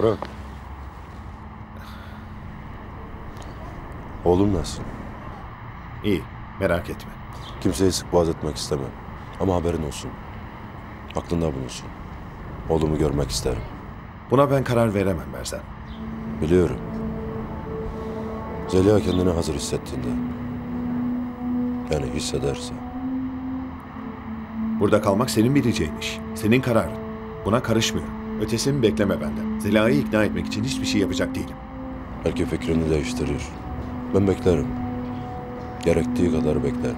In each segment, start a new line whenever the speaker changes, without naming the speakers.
Orhan. Oğlum nasıl?
İyi, merak etme.
Kimseyi sık boğaz etmek istemem. Ama haberin olsun. Aklında bulunsun. Oğlumu görmek isterim.
Buna ben karar veremem Berzan.
Biliyorum. Zeliha kendini hazır hissettiğinde. Yani hissederse.
Burada kalmak senin bileceğin iş. Senin kararın. Buna karışmıyorum. Ötesini bekleme benden. Zeliha'yı ikna etmek için hiçbir şey yapacak değilim.
Belki fikrini değiştirir. Ben beklerim. Gerektiği kadar beklerim.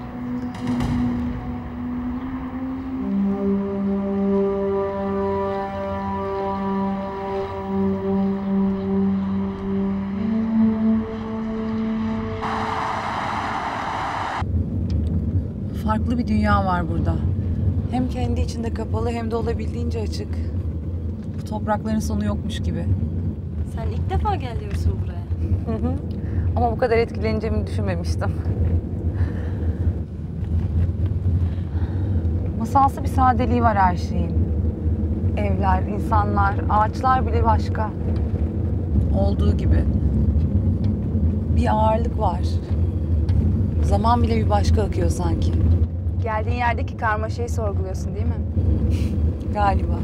Farklı bir dünya var burada. Hem kendi içinde kapalı hem de olabildiğince açık. Toprakların sonu yokmuş gibi.
Sen ilk defa geliyorsun buraya.
Ama bu kadar etkileneceğimi düşünmemiştim. Masalsı bir sadeliği var her şeyin. Evler, insanlar, ağaçlar bile başka. Olduğu gibi. Bir ağırlık var. Zaman bile bir başka akıyor sanki.
Geldiğin yerdeki karmaşayı sorguluyorsun değil mi?
Galiba.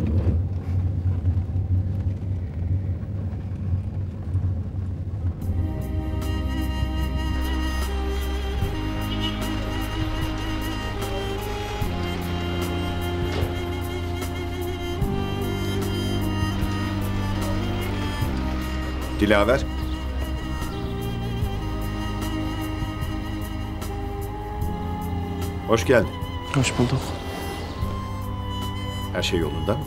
Dilaver. Hoş geldin.
Hoş bulduk.
Her şey yolunda mı?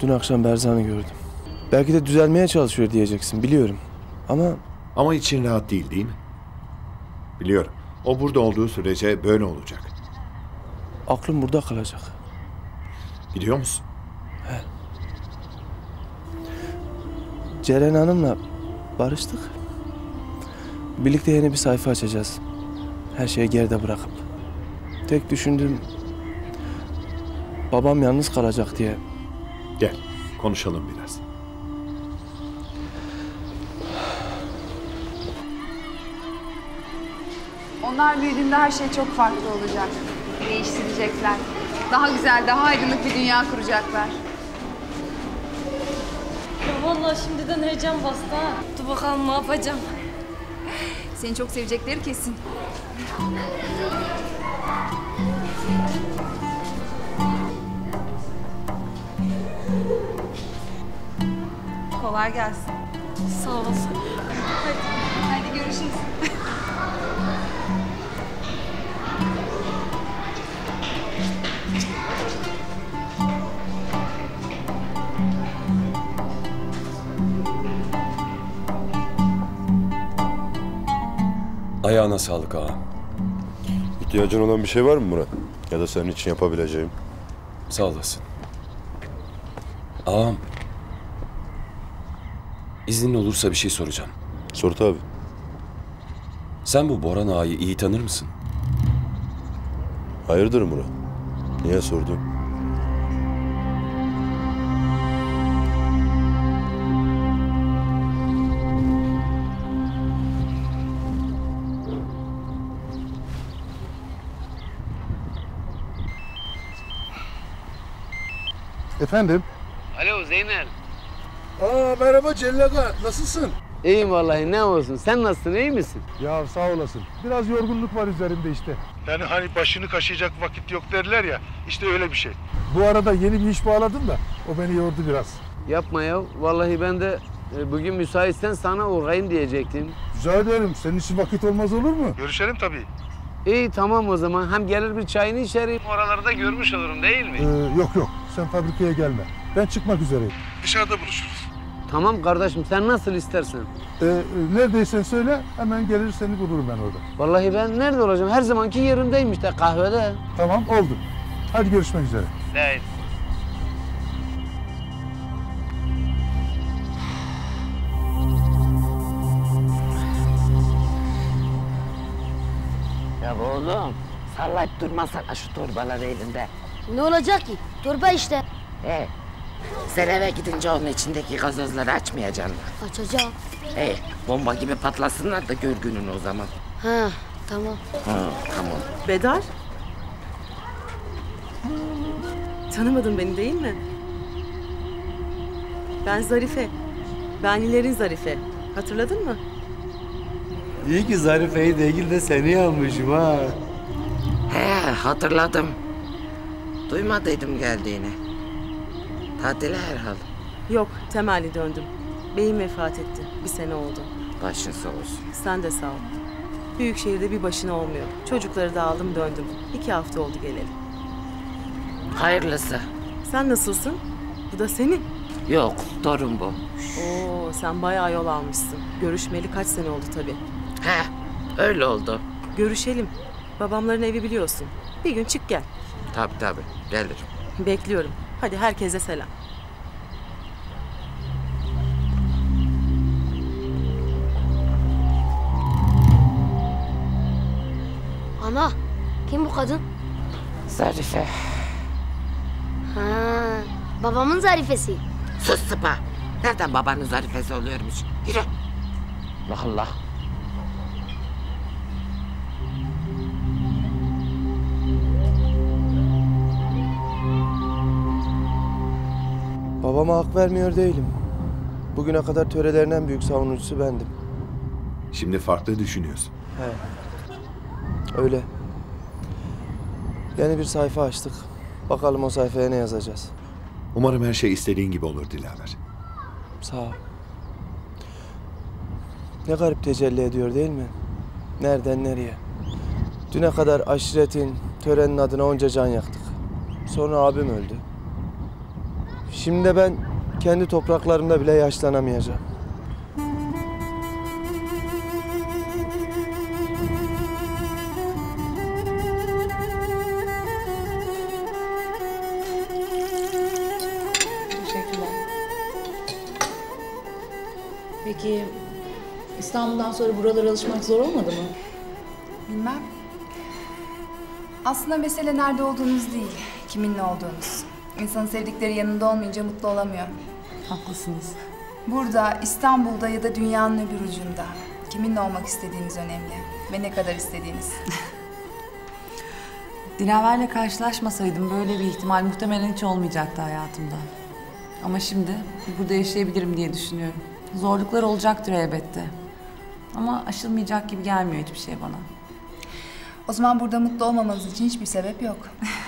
Dün akşam Berzan'ı gördüm. Belki de düzelmeye çalışıyor diyeceksin biliyorum. Ama
Ama için rahat değil değil mi? Biliyorum. O burada olduğu sürece böyle olacak.
aklım burada kalacak.
Gidiyor musun?
Ceren Hanım'la barıştık. Birlikte yeni bir sayfa açacağız. Her şeyi geride bırakıp. Tek düşündüğüm babam yalnız kalacak diye.
Gel, konuşalım biraz.
Onlar büyüdüğünde her şey çok farklı olacak. Değiştirecekler. Daha güzel, daha aydınlık bir dünya kuracaklar.
Vallahi şimdiden heyecan bastı ha. Dur bakalım ne yapacağım.
Seni çok sevecekleri kesin. Kolay gelsin.
Sağ olasın.
Hadi görüşürüz.
Ayağına sağlık ağa. İhtiyacın olan bir şey var mı Murat? Ya da senin için yapabileceğim?
Sağ olasın. Ağam. İznin olursa bir şey soracağım.
Sor tabi.
Sen bu Boran ağayı iyi tanır mısın?
Hayırdır Murat? Niye sordun?
Efendim?
Alo Zeynel.
Aa merhaba Celil Aga, nasılsın?
İyiyim vallahi ne olsun. Sen nasılsın iyi misin?
Ya sağ olasın. Biraz yorgunluk var üzerimde işte. Yani hani başını kaşıyacak vakit yok derler ya, işte öyle bir şey. Bu arada yeni bir iş bağladım da, o beni yordu biraz.
Yapma ya. Vallahi ben de e, bugün müsaitsen sana uğrayayım diyecektim.
Rica ederim, senin için vakit olmaz olur mu? Görüşelim tabii.
İyi tamam o zaman. Hem gelir bir çayını içerim. Oralarda görmüş olurum değil mi?
Ee, yok yok, sen fabrikaya gelme. Ben çıkmak üzereyim. Dışarıda buluşuruz.
Tamam kardeşim sen nasıl istersen.
Ee, e, neredeysen söyle, hemen gelir seni bulurum ben orada.
Vallahi ben nerede olacağım? Her zamanki yerimdeyim işte kahvede.
Tamam, oldu. Hadi görüşmek üzere.
Evet.
Ya oğlum sallayıp durmasana şu torbaları elinde.
Ne olacak ki? Torba işte.
He, Sen eve gidince onun içindeki gazozları açmayacaksın?
Açacağım.
Hey, bomba gibi patlasınlar da gör gününü o zaman.
Ha tamam.
Ha, tamam.
Bedar? Tanımadın beni değil mi? Ben Zarife. Benlilerin Zarife. Hatırladın mı?
İyi ki Zarife'yi değil de seni almışım ha.
He, hatırladım. Duymadıydım geldiğini. Tatile herhal.
Yok, temelli döndüm. Beyim vefat etti. Bir sene oldu.
Başın sağ olsun.
Sen de sağ ol. Büyük şehirde bir başına olmuyor. Çocukları da aldım döndüm. İki hafta oldu geleli.
Hayırlısı.
Sen nasılsın? Bu da senin.
Yok, torun bu.
Oo, sen bayağı yol almışsın. Görüşmeli kaç sene oldu tabii.
He, öyle oldu.
Görüşelim. Babamların evi biliyorsun. Bir gün çık gel.
Tabii tabii, gelirim.
Bekliyorum. Hadi herkese selam.
Ana kim bu kadın?
Zarife.
Ha babamın zarifesi.
Sus sıpa. Nereden babanın zarifesi oluyormuş? Yürü. Allah Allah.
Babama hak vermiyor değilim. Bugüne kadar törelerin en büyük savunucusu bendim.
Şimdi farklı düşünüyorsun.
He. Öyle. Yeni bir sayfa açtık. Bakalım o sayfaya ne yazacağız.
Umarım her şey istediğin gibi olur Dilaver.
Sağ ol. Ne garip tecelli ediyor değil mi? Nereden nereye? Düne kadar aşiretin, törenin adına onca can yaktık. Sonra abim öldü. Şimdi ben kendi topraklarımda bile yaşlanamayacağım.
Teşekkürler. Peki İstanbul'dan sonra buralara alışmak zor olmadı mı?
Bilmem. Aslında mesele nerede olduğunuz değil, kiminle olduğunuz. İnsanın sevdikleri yanında olmayınca mutlu olamıyor.
Haklısınız.
Burada, İstanbul'da ya da dünyanın öbür ucunda. Kiminle olmak istediğiniz önemli ve ne kadar istediğiniz.
Dilaver'le karşılaşmasaydım böyle bir ihtimal muhtemelen hiç olmayacaktı hayatımda. Ama şimdi burada yaşayabilirim diye düşünüyorum. Zorluklar olacaktır elbette. Ama aşılmayacak gibi gelmiyor hiçbir şey bana.
O zaman burada mutlu olmamanız için hiçbir sebep yok.